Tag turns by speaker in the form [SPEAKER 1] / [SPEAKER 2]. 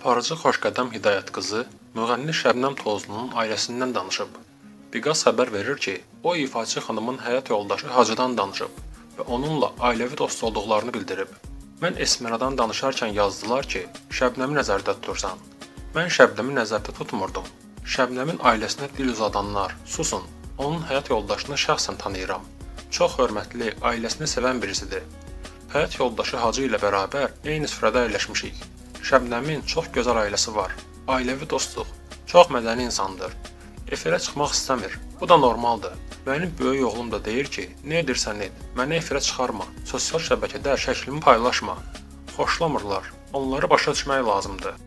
[SPEAKER 1] Aparıcı Xoşqədəm Hidayət qızı müğənni Şəbnəm Tozlunun ailəsindən danışıb. Biqas xəbər verir ki, o ifaçı xanımın həyat yoldaşı Hacıdan danışıb və onunla ailəvi dost olduqlarını bildirib. Mən Esmeradan danışarkən yazdılar ki, Şəbnəmi nəzərdə tutursan. Mən Şəbnəmi nəzərdə tutmurdum. Şəbnəmin ailəsinə dil uzadanlar, susun. Onun həyat yoldaşını şəxsən tanıyıram. Çox hörmətli, ailəsini sevən birisidir. Həyat yoldaşı Hacı ilə bərabər eyni süfrədə əyləşmişik. Şəbnəmin çox gözəl ailəsi var. Ailəvi dostluq. Çox mədəni insandır. Efirə çıxmaq istəmir. Bu da normaldır. Mənim böyük oğlum da deyir ki, nə edirsən et, məni efirə çıxarma. Sosial şəbəkədə şəklimi paylaşma. Xoşlamırlar. Onları başa düşmək lazımdır.